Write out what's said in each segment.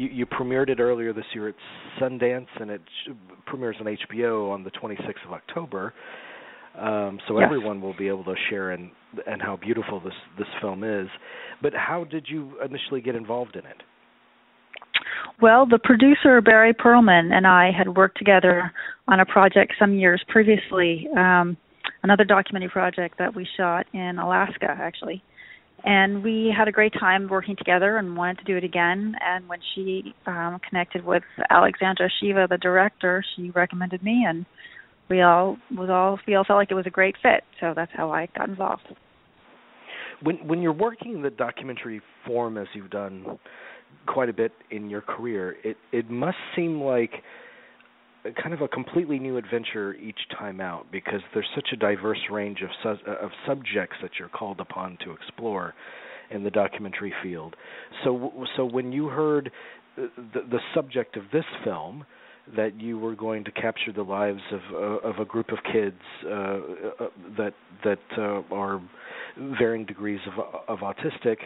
you, you premiered it earlier this year at Sundance, and it premieres on HBO on the 26th of October. Um, so yes. everyone will be able to share in and how beautiful this this film is. But how did you initially get involved in it? Well, the producer Bari Pearlman and I had worked together on a project some years previously, um, another documentary project that we shot in Alaska, actually and we had a great time working together and wanted to do it again. And when she um connected with alexandra shiva the director she recommended me and we all all we all felt like it was a great fit. So that's how i got involved. When when you're working in the documentary form as you've done quite a bit in your career it it must seem like kind of a completely new adventure each time out because there's such a diverse range of su- of subjects that you're called upon to explore in the documentary field. So so when you heard the, the subject of this film that you were going to capture the lives of uh, of a group of kids uh, uh, that that uh, are varying degrees of of autistic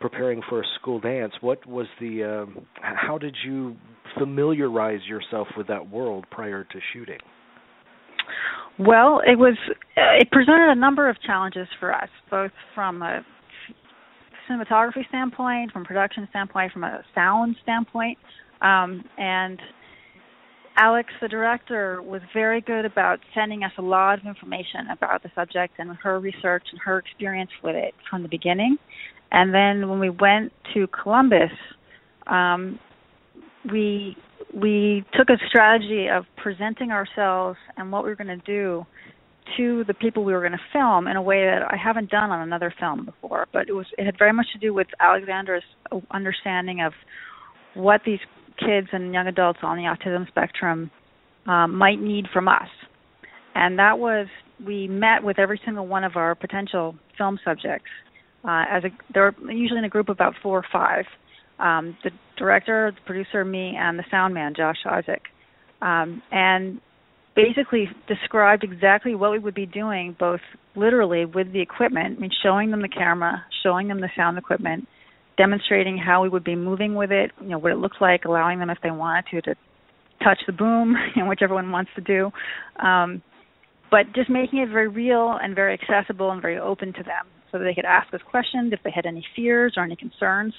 preparing for a school dance what was the um, how did you familiarize yourself with that world prior to shooting well it was it presented a number of challenges for us both from a cinematography standpoint from production standpoint from a sound standpoint um, and Alex, the director, was very good about sending us a lot of information about the subject and her research and her experience with it from the beginning. And then when we went to Columbus, um, we we took a strategy of presenting ourselves and what we were going to do to the people we were going to film in a way that I haven't done on another film before. But it was it had very much to do with Alexandra's understanding of what these kids and young adults on the autism spectrum um, might need from us. And that was we met with every single one of our potential film subjects uh, as a they're usually in a group of about four or five. Um, the director, the producer, me, and the sound man, Josh Isaac, um, and basically described exactly what we would be doing, both literally with the equipment, I mean, showing them the camera, showing them the sound equipment, demonstrating how we would be moving with it, you know, what it looks like, allowing them if they wanted to to touch the boom, which everyone wants to do. Um, but just making it very real and very accessible and very open to them so that they could ask us questions if they had any fears or any concerns.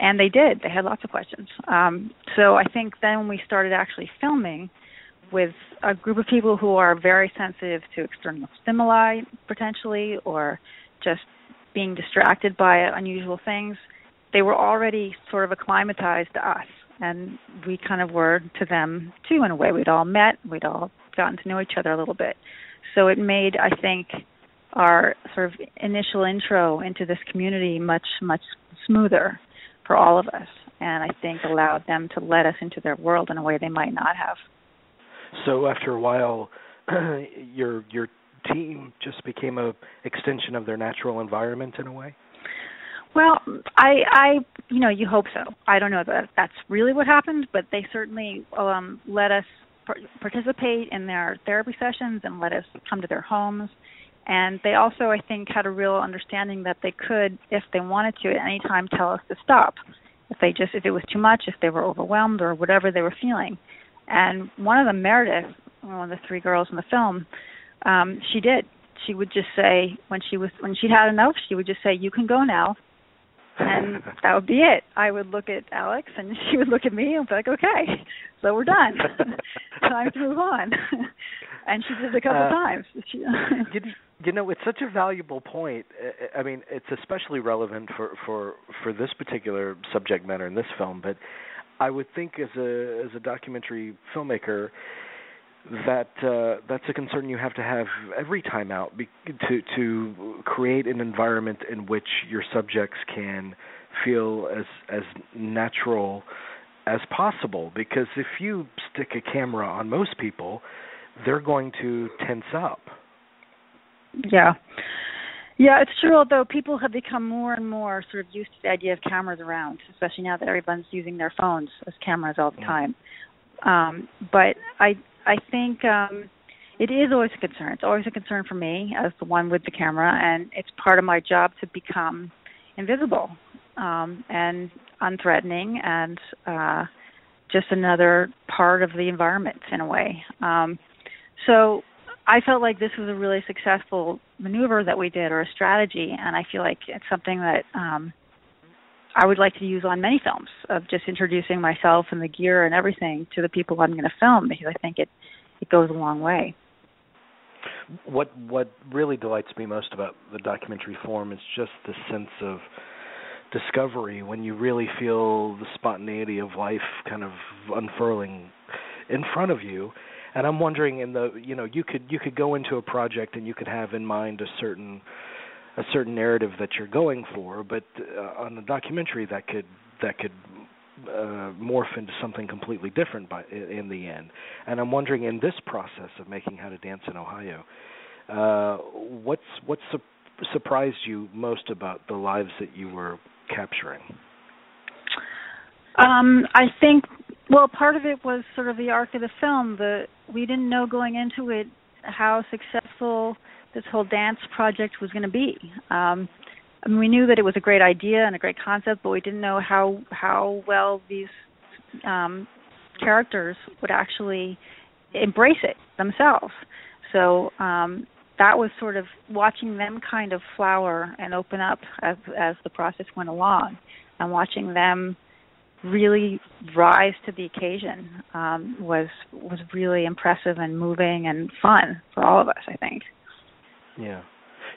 And they did. They had lots of questions. Um, so I think then we started actually filming with a group of people who are very sensitive to external stimuli potentially or just being distracted by unusual things, they were already sort of acclimatized to us. And we kind of were to them too in a way. We'd all met, we'd all gotten to know each other a little bit. So it made, I think, our sort of initial intro into this community much much smoother for all of us and I think allowed them to let us into their world in a way they might not have. So after a while your your team just became a extension of their natural environment in a way? Well, I I you know, you hope so. I don't know that that's really what happened, but they certainly um let us participate in their therapy sessions and let us come to their homes and they also i think had a real understanding that they could if they wanted to at any time tell us to stop if they just if it was too much if they were overwhelmed or whatever they were feeling and one of them meredith one of the three girls in the film um she did she would just say when she was when she'd had enough she would just say you can go now and that would be it. I would look at Alex, and she would look at me, and be like, "Okay, so we're done. Time to move on." and she did it a couple uh, times. She, you know it's such a valuable point. I mean it's especially relevant for for for this particular subject matter in this film but i would think as a as a documentary filmmaker that uh that's a concern you have to have every time out be, to to create an environment in which your subjects can feel as as natural as possible. Because if you stick a camera on most people they're going to tense up yeah. Yeah, it's true. Although people have become more and more sort of used to the idea of cameras around, especially now that everyone's using their phones as cameras all the time. Um, but I I think um, it is always a concern. It's always a concern for me as the one with the camera, and it's part of my job to become invisible um, and unthreatening and uh, just another part of the environment in a way. Um, so I felt like this was a really successful maneuver that we did or a strategy, and I feel like it's something that um, I would like to use on many films of just introducing myself and the gear and everything to the people I'm going to film because I think it it goes a long way. What what really delights me most about the documentary form is just the sense of discovery when you really feel the spontaneity of life kind of unfurling in front of you and i'm wondering in the you know you could you could go into a project and you could have in mind a certain a certain narrative that you're going for but uh, on a documentary that could that could uh, morph into something completely different by in the end and i'm wondering in this process of making how to dance in ohio uh, what's what's su- surprised you most about the lives that you were capturing? Um, I think well, part of it was sort of the arc of the film. The we didn't know going into it how successful this whole dance project was going to be. Um, I mean, we knew that it was a great idea and a great concept, but we didn't know how how well these um, characters would actually embrace it themselves. So um, that was sort of watching them kind of flower and open up as as the process went along, and watching them really rise to the occasion um, was was really impressive and moving and fun for all of us. I think. Yeah.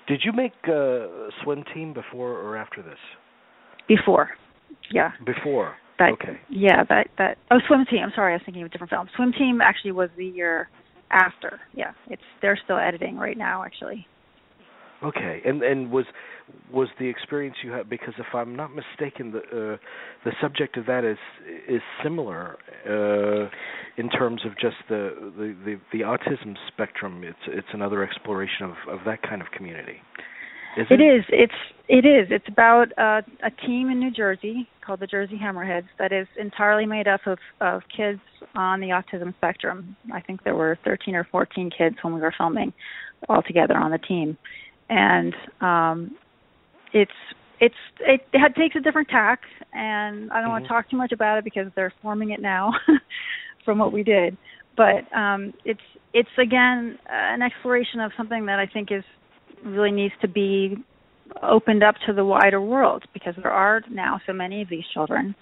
Did you make a swim team before or after this? Before. Yeah. Before. That, okay. Yeah, that that oh swim team. I'm sorry, I was thinking of a different film. Swim team actually was the year after. Yeah, it's they're still editing right now actually. Okay, and and was was the experience you had because if I'm not mistaken, the uh, the subject of that is is similar uh, in terms of just the, the the the autism spectrum. It's it's another exploration of of that kind of community. Is it? it is. It's it is. It's about uh, a team in New Jersey called the Jersey Hammerheads that is entirely made up of of kids on the autism spectrum. I think there were 13 or 14 kids when we were filming all together on the team, and um, it's it's it, it takes a different tack, and I don't mm-hmm. want to talk too much about it because they're forming it now from what we did. But um, it's it's again an exploration of something that I think is really needs to be opened up to the wider world because there are now so many of these children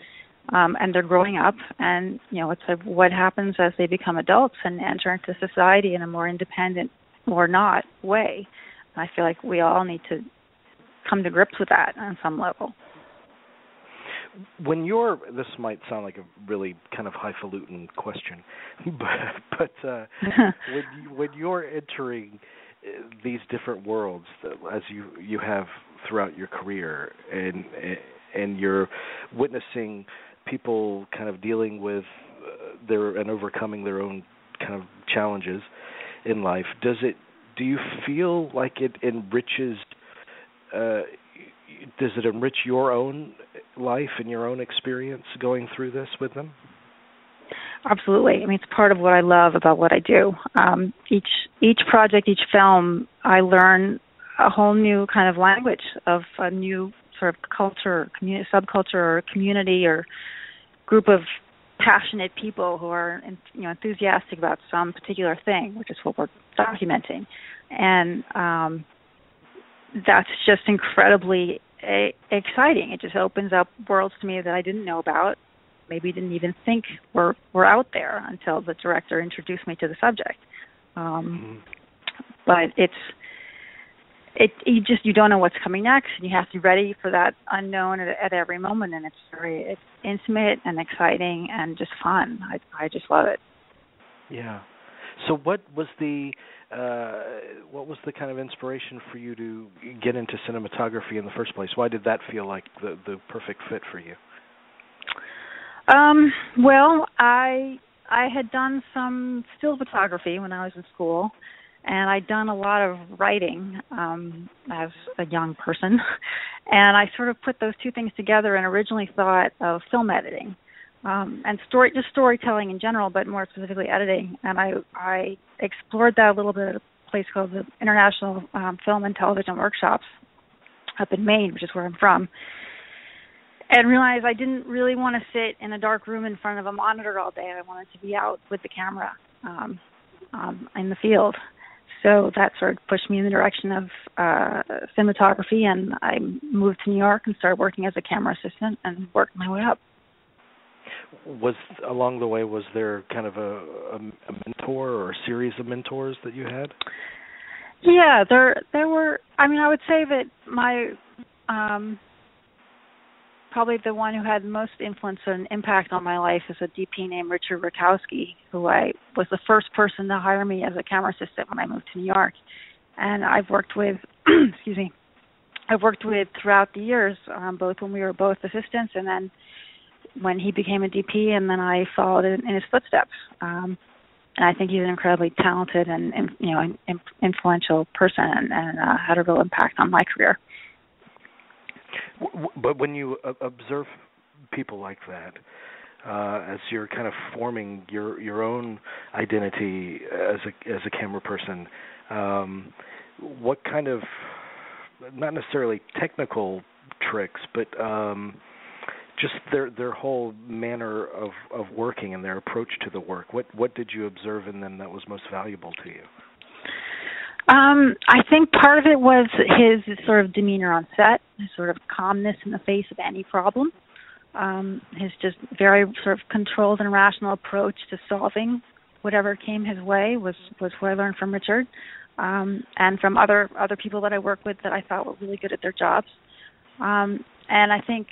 um, and they're growing up and you know it's a, what happens as they become adults and enter into society in a more independent or not way i feel like we all need to come to grips with that on some level. When you're this might sound like a really kind of highfalutin question but but uh when you, when you're entering these different worlds as you you have throughout your career and and you're witnessing people kind of dealing with uh, their and overcoming their own kind of challenges in life does it do you feel like it enriches uh, does it enrich your own life and your own experience going through this with them Absolutely. I mean, it's part of what I love about what I do. Um, each each project, each film, I learn a whole new kind of language of a new sort of culture, community, subculture, or community, or group of passionate people who are you know enthusiastic about some particular thing, which is what we're documenting, and um, that's just incredibly a- exciting. It just opens up worlds to me that I didn't know about, maybe didn't even think were were out there until the director introduced me to the subject. Um, mm-hmm. But it's it you just you don't know what's coming next, and you have to be ready for that unknown at, at every moment. And it's very it's intimate and exciting and just fun. I I just love it. Yeah. So what was the uh, what was the kind of inspiration for you to get into cinematography in the first place? Why did that feel like the the perfect fit for you? Um, well, I I had done some still photography when I was in school, and I'd done a lot of writing um, as a young person, and I sort of put those two things together and originally thought of film editing um, and story just storytelling in general, but more specifically editing. And I I explored that a little bit at a place called the International um, Film and Television Workshops up in Maine, which is where I'm from and realized I didn't really want to sit in a dark room in front of a monitor all day. I wanted to be out with the camera um, um, in the field. So that sort of pushed me in the direction of uh, cinematography, and I moved to New York and started working as a camera assistant and worked my way up. Was along the way was there kind of a, a, a mentor or a series of mentors that you had? Yeah, there there were. I mean, I would say that my um, probably the one who had most influence and impact on my life is a DP named Richard Rutkowski, who I was the first person to hire me as a camera assistant when I moved to New York. And I've worked with, excuse me, I've worked with throughout the years, um, both when we were both assistants and then when he became a DP, and then I followed in, in his footsteps. Um, and I think he's an incredibly talented and, and you know influential person, and, and uh, had a real impact on my career. But when you observe people like that, uh, as you're kind of forming your your own identity as a as a camera person, um, what kind of not necessarily technical tricks, but um, just their their whole manner of of working and their approach to the work. What what did you observe in them that was most valuable to you? Um, I think part of it was his sort of demeanor on set, his sort of calmness in the face of any problem, um, his just very sort of controlled and rational approach to solving whatever came his way was was what I learned from Richard, um, and from other other people that I work with that I thought were really good at their jobs. Um, and I think,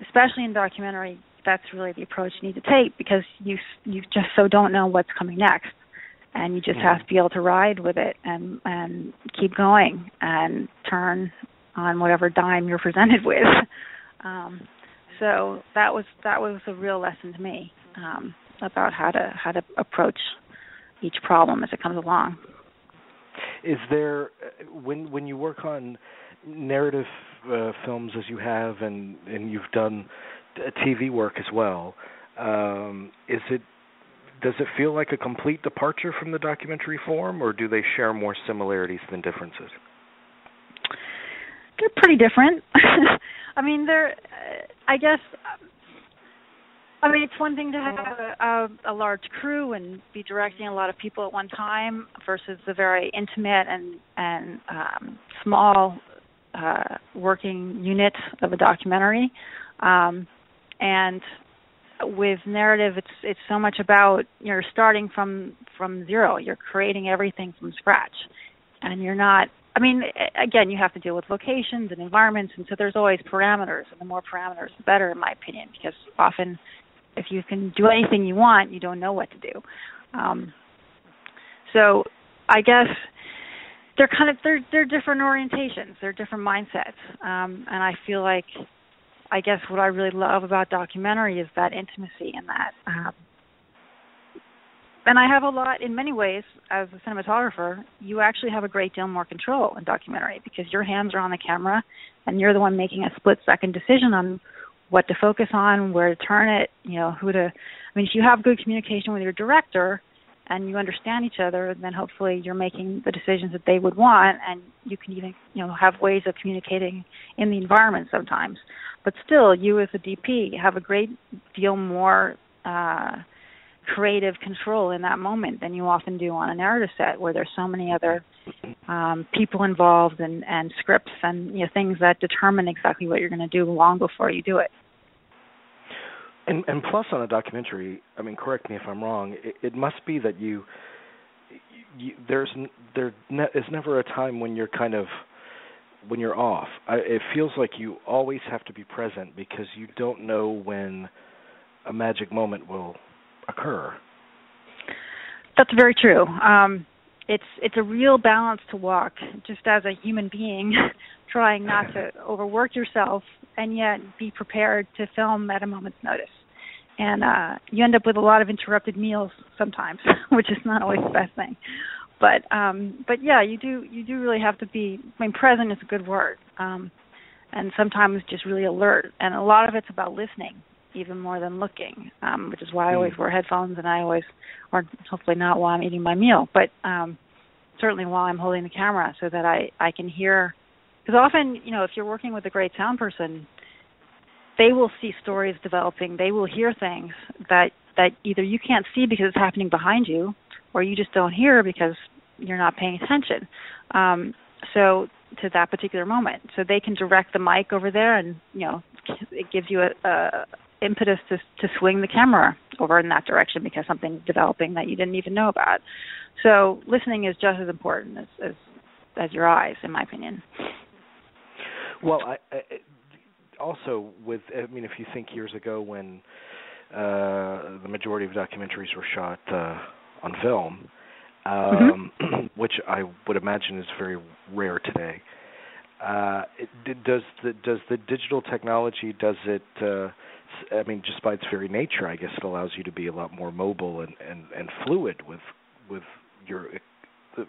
especially in documentary, that's really the approach you need to take because you you just so don't know what's coming next and you just yeah. have to be able to ride with it and and keep going and turn on whatever dime you're presented with. Um, so that was that was a real lesson to me um, about how to how to approach each problem as it comes along. Is there when when you work on narrative uh, films as you have and and you've done TV work as well? Um, is it does it feel like a complete departure from the documentary form, or do they share more similarities than differences? They're pretty different. I mean, they're. I guess. I mean, it's one thing to have a, a, a large crew and be directing a lot of people at one time versus the very intimate and and um, small uh, working unit of a documentary. Um, and with narrative it's it's so much about you're starting from from zero. You're creating everything from scratch. And you're not i mean again you have to deal with locations and environments. And so there's always parameters. And the more parameters the better in my opinion because often if you can do anything you want you don't know what to do. Um, so i guess they're kind of they're they're different orientations. They're different mindsets. Um, and i feel like I guess what I really love about documentary is that intimacy and that. Um, and I have a lot, in many ways, as a cinematographer, you actually have a great deal more control in documentary because your hands are on the camera and you're the one making a split second decision on what to focus on, where to turn it, you know, who to. I mean, if you have good communication with your director and you understand each other, then hopefully you're making the decisions that they would want, and you can even, you know, have ways of communicating in the environment sometimes but still, you as a DP have a great deal more uh, creative control in that moment than you often do on a narrative set, where there's so many other um, people involved and, and scripts and you know things that determine exactly what you're going to do long before you do it. And, and plus, on a documentary, I mean, correct me if I'm wrong. It, it must be that you, you there's there ne- is never a time when you're kind of when you're off. I, it feels like you always have to be present because you don't know when a magic moment will occur. That's very true. Um, it's it's a real balance to walk, just as a human being, trying not to overwork yourself and yet be prepared to film at a moment's notice. And uh, you end up with a lot of interrupted meals sometimes, which is not always the best thing but um but yeah you do you do really have to be i mean present is a good word um and sometimes just really alert and a lot of it's about listening even more than looking um which is why i always hmm. wear headphones and i always or hopefully not while i'm eating my meal but um certainly while i'm holding the camera so that i i can hear because often you know if you're working with a great sound person they will see stories developing. They will hear things that that either you can't see because it's happening behind you, or you just don't hear because you're not paying attention. Um, so to that particular moment, so they can direct the mic over there, and you know it gives you a, a impetus to to swing the camera over in that direction because something's developing that you didn't even know about. So listening is just as important as as, as your eyes, in my opinion. Well, I, I, also with I mean, if you think years ago when uh, the majority of documentaries were shot uh, on film, um, mm-hmm. which I would imagine is very rare today. Uh, it, does the does the digital technology does it? Uh, I mean, just by its very nature, I guess it allows you to be a lot more mobile and and, and fluid with with your uh,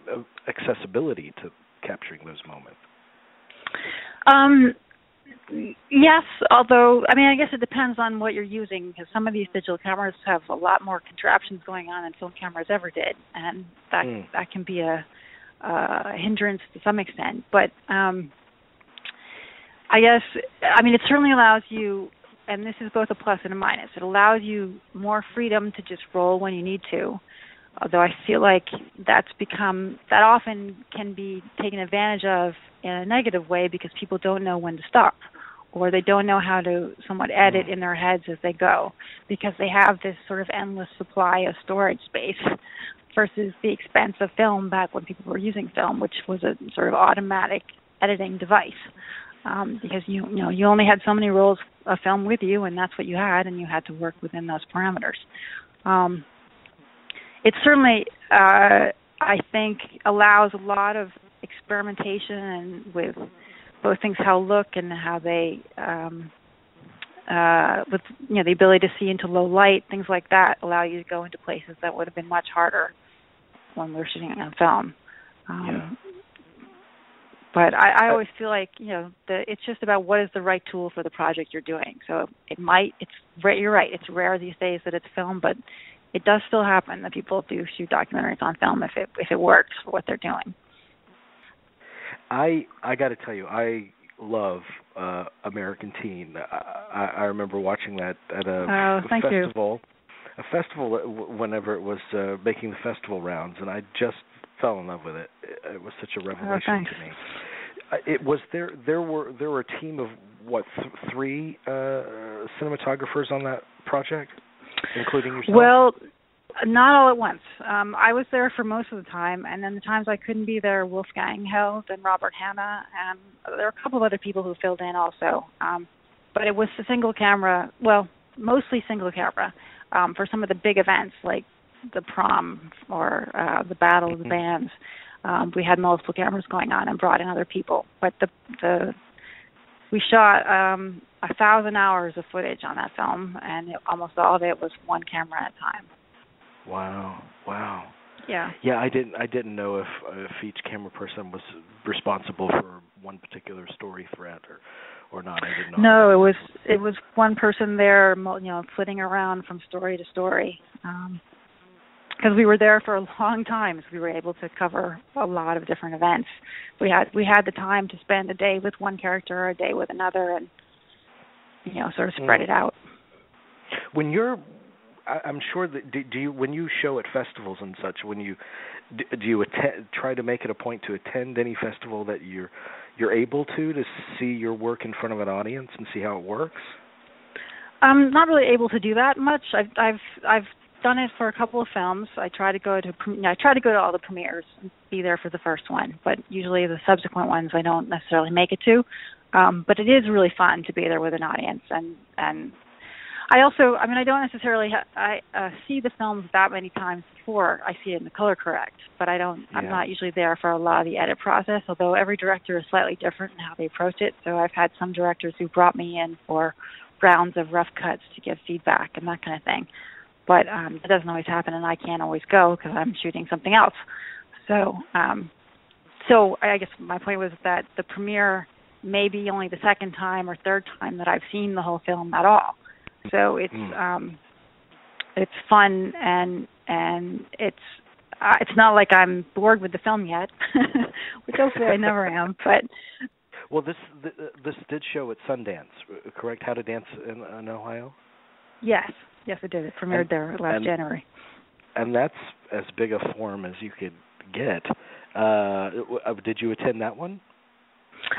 accessibility to capturing those moments. Um, yes, although I mean, I guess it depends on what you're using because some of these digital cameras have a lot more contraptions going on than film cameras ever did, and that mm. that can be a, a hindrance to some extent. But um, I guess I mean it certainly allows you and this is both a plus and a minus. It allows you more freedom to just roll when you need to. Although I feel like that's become that often can be taken advantage of in a negative way because people don't know when to stop or they don't know how to somewhat edit in their heads as they go because they have this sort of endless supply of storage space versus the expense of film back when people were using film which was a sort of automatic editing device um, because you you know you only had so many rolls of film with you, and that's what you had, and you had to work within those parameters. Um, it certainly, uh, I think, allows a lot of experimentation and with both things how look and how they um, uh, with you know the ability to see into low light, things like that, allow you to go into places that would have been much harder when we were shooting on film. Um, yeah. But I, I always feel like you know the, it's just about what is the right tool for the project you're doing. So it might it's you're right it's rare these days that it's film, but it does still happen that people do shoot documentaries on film if it if it works for what they're doing. I I got to tell you I love uh American Teen. I, I remember watching that at a, oh, a festival. You. A festival whenever it was uh making the festival rounds and I just fell in love with it. It, it was such a oh, revelation oh, to me. Uh, it was there. There were there were a team of what th- three uh, cinematographers on that project, including yourself. Well, not all at once. Um, I was there for most of the time, and then the times I couldn't be there, Wolfgang Held and Robert Hanna, and there were a couple of other people who filled in also. Um, but it was a single camera. Well, mostly single camera um, for some of the big events like the prom or uh, the battle of the mm-hmm. bands. Um, we had multiple cameras going on and brought in other people, but the the we shot um, a thousand hours of footage on that film, and it, almost all of it was one camera at a time. Wow! Wow! Yeah. Yeah, I didn't I didn't know if if each camera person was responsible for one particular story thread or or not. I didn't know. No, it was it was one person there, you know, flitting around from story to story. Um, because we were there for a long time, so we were able to cover a lot of different events. We had we had the time to spend a day with one character, or a day with another, and you know, sort of spread mm. it out. When you're, I'm sure that do, do you when you show at festivals and such, when you do you attend, try to make it a point to attend any festival that you're you're able to to see your work in front of an audience and see how it works? I'm not really able to do that much. I've I've I've done it for a couple of films. I try to go to I try to go to all the premieres and be there for the first one, but usually the subsequent ones I don't necessarily make it to. Um, but it is really fun to be there with an audience, and and I also I mean I don't necessarily ha- I uh, see the films that many times before I see it in the color correct, but I don't yeah. I'm not usually there for a lot of the edit process. Although every director is slightly different in how they approach it. So I've had some directors who brought me in for rounds of rough cuts to give feedback and that kind of thing but um, it doesn't always happen, and I can't always go because I'm shooting something else. So, um, so I guess my point was that the premiere may be only the second time or third time that I've seen the whole film at all. So it's mm. um, it's fun and and it's uh, it's not like I'm bored with the film yet, which hopefully I never am. But Well, this this did show at Sundance, correct? How to Dance in, in Ohio. Yes, yes, it did. It premiered and, there last and, January. And that's as big a forum as you could get. Uh, did you attend that one?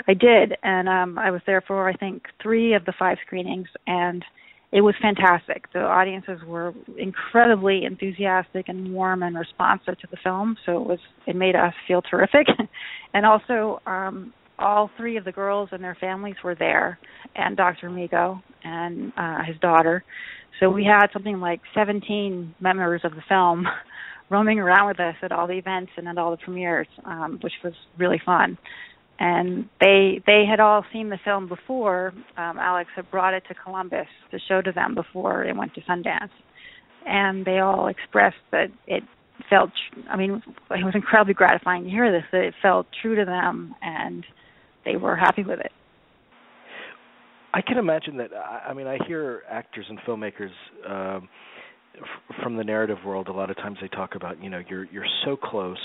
I did, and um, I was there for I think three of the five screenings, and it was fantastic. The audiences were incredibly enthusiastic and warm and responsive to the film, so it was it made us feel terrific. and also, um, all three of the girls and their families were there, and Dr. Amigo and uh, his daughter. So we had something like 17 members of the film roaming around with us at all the events and at all the premieres, um, which was really fun. And they they had all seen the film before. Um, Alex had brought it to Columbus to show to them before it went to Sundance, and they all expressed that it felt. I mean, it was incredibly gratifying to hear this. That it felt true to them, and they were happy with it. I can imagine that. I mean, I hear actors and filmmakers um, f- from the narrative world. A lot of times they talk about, you know, you're you're so close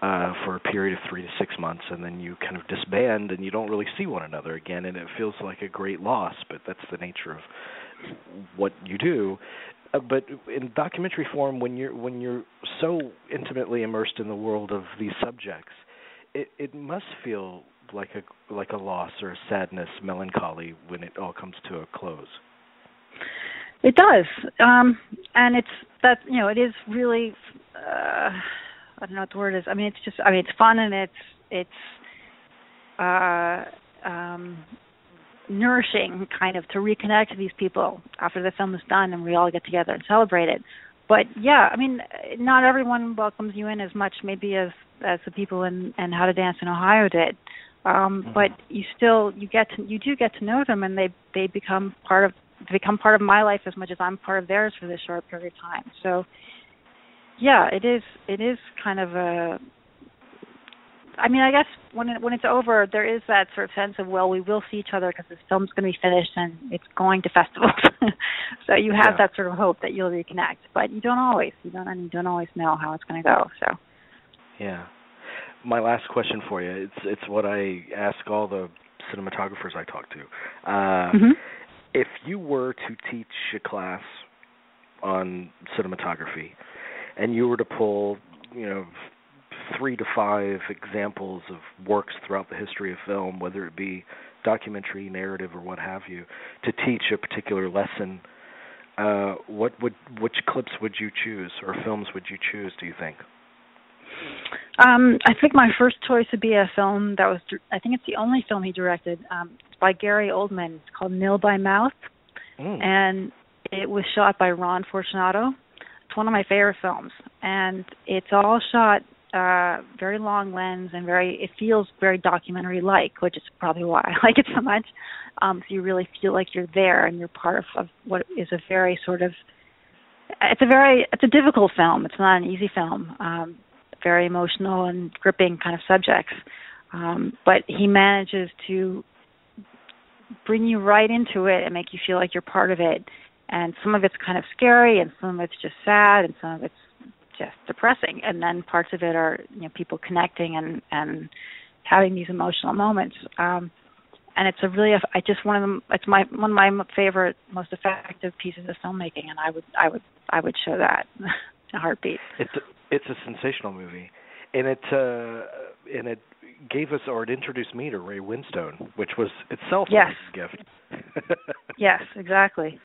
uh, for a period of three to six months, and then you kind of disband, and you don't really see one another again, and it feels like a great loss. But that's the nature of what you do. Uh, but in documentary form, when you're when you're so intimately immersed in the world of these subjects, it it must feel like a like a loss or a sadness, melancholy when it all comes to a close. It does, um, and it's that you know it is really uh, I don't know what the word is. I mean, it's just I mean it's fun and it's it's uh, um, nourishing kind of to reconnect to these people after the film is done and we all get together and celebrate it. But yeah, I mean, not everyone welcomes you in as much maybe as as the people in in How to Dance in Ohio did um mm-hmm. but you still you get to you do get to know them and they they become part of become part of my life as much as I'm part of theirs for this short period of time so yeah it is it is kind of a I mean, I guess when it, when it's over, there is that sort of sense of well, we will see each other because this film's going to be finished and it's going to festivals. so you have yeah. that sort of hope that you'll reconnect, but you don't always. You don't, and you don't always know how it's going to go. So. Yeah, my last question for you. It's it's what I ask all the cinematographers I talk to. Uh, mm-hmm. If you were to teach a class on cinematography, and you were to pull, you know, three to five examples of works throughout the history of film, whether it be documentary, narrative, or what have you, to teach a particular lesson, uh, what would which clips would you choose, or films would you choose? Do you think? Um, I think my first choice would be a film that was. I think it's the only film he directed. Um, it's by Gary Oldman. It's called Nil by Mouth, mm. and it was shot by Ron Fortunato. It's one of my favorite films, and it's all shot uh very long lens and very it feels very documentary like which is probably why i like it so much um so you really feel like you're there and you're part of, of what is a very sort of it's a very it's a difficult film it's not an easy film um very emotional and gripping kind of subjects. Um, but he manages to bring you right into it and make you feel like you're part of it. And some of it's kind of scary, and some of it's just sad, and some of it's just depressing. And then parts of it are you know people connecting and and having these emotional moments. Um, and it's a really I just one of them. It's my one of my favorite, most effective pieces of filmmaking, and I would I would I would show that a heartbeat. It's it's a sensational movie, and it uh, and it gave us or it introduced me to Ray Winstone, which was itself yes. a gift. yes, exactly.